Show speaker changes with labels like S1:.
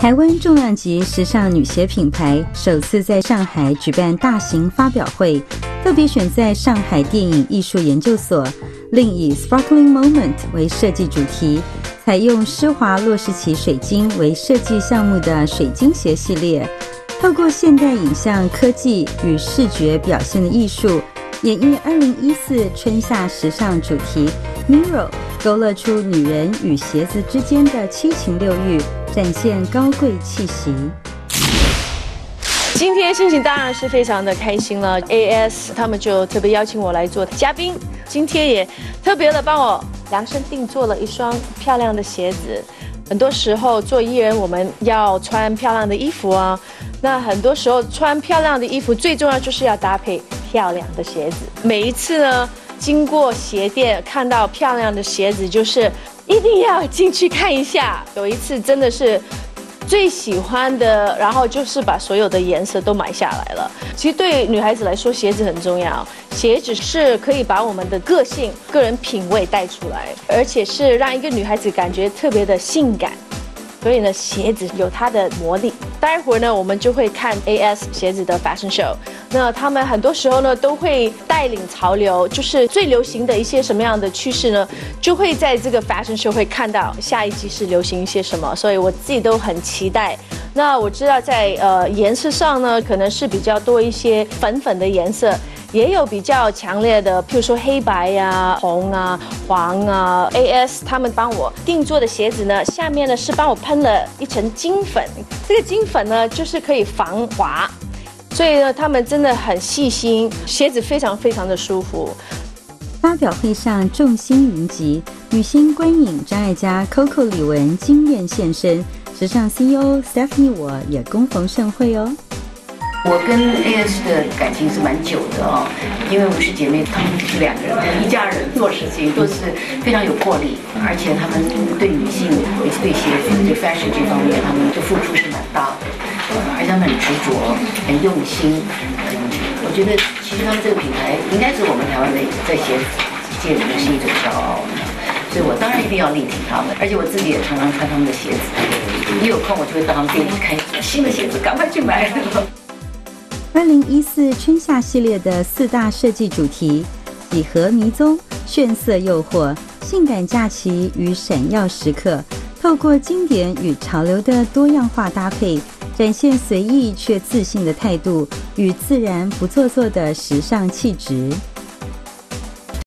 S1: 台湾重量级时尚女鞋品牌首次在上海举办大型发表会，特别选在上海电影艺术研究所，另以 Sparkling Moment 为设计主题，采用施华洛世奇水晶为设计项目的水晶鞋系列，透过现代影像科技与视觉表现的艺术，演绎2014春夏时尚主题 Mirror，勾勒出女人与鞋子之间的七情六欲。展现高贵气息。
S2: 今天心情当然是非常的开心了。AS 他们就特别邀请我来做嘉宾，今天也特别的帮我量身定做了一双漂亮的鞋子。很多时候做艺人，我们要穿漂亮的衣服啊。那很多时候穿漂亮的衣服，最重要就是要搭配漂亮的鞋子。每一次呢，经过鞋店看到漂亮的鞋子，就是。一定要进去看一下。有一次真的是最喜欢的，然后就是把所有的颜色都买下来了。其实对女孩子来说，鞋子很重要。鞋子是可以把我们的个性、个人品味带出来，而且是让一个女孩子感觉特别的性感。所以呢，鞋子有它的魔力。待会儿呢，我们就会看 AS 鞋子的 fashion show。那他们很多时候呢，都会带领潮流，就是最流行的一些什么样的趋势呢，就会在这个 fashion show 会看到下一季是流行一些什么。所以我自己都很期待。那我知道在呃颜色上呢，可能是比较多一些粉粉的颜色。也有比较强烈的，譬如说黑白呀、红啊、黄啊。AS 他们帮我定做的鞋子呢，下面呢是帮我喷了一层金粉，这个金粉呢就是可以防滑，所以呢他们真的很细心，鞋子非常非常的舒服。
S1: 发表会上众星云集，女星观影张艾嘉、Coco 李玟惊艳现身，时尚 CEO Stephanie 我也恭逢盛会哦。
S3: 我跟 AS 的感情是蛮久的哦，因为我们是姐妹，她们是两个人，一家人做事情都是非常有魄力，而且她们对女性，尤其对鞋子、对 fashion 这方面，她们就付出是蛮大的，而且他们很执着、很用心。我觉得其实他们这个品牌应该是我们台湾的在鞋子界里面是一种骄傲，所以我当然一定要力挺他们，而且我自己也常常穿他们的鞋子，一有空我就会到他们店里去看新的鞋子，赶快去买。
S1: 二零一四春夏系列的四大设计主题：几何迷踪、炫色诱惑、性感假期与闪耀时刻。透过经典与潮流的多样化搭配，展现随意却自信的态度与自然不做作的时尚气质。